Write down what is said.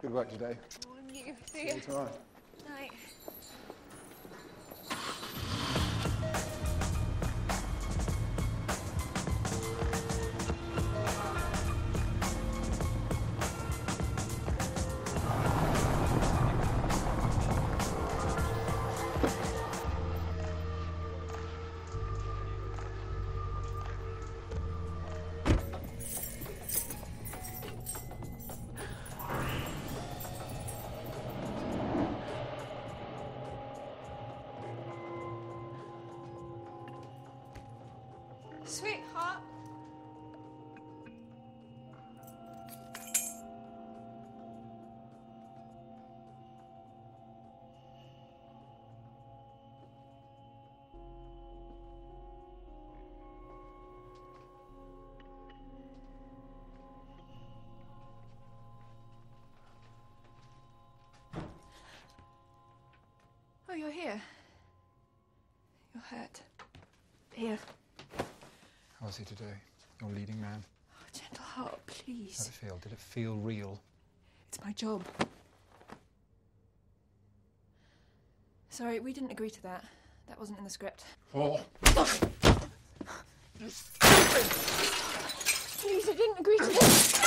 Good work today. See you tomorrow. Night. Sweetheart. Oh, you're here. You're hurt. Here. Was he today? Your leading man. Oh, gentle heart, How did please. it feel? Did it feel real? It's my job. Sorry, we didn't agree to that. That wasn't in the script. Oh. Please, I didn't agree to this.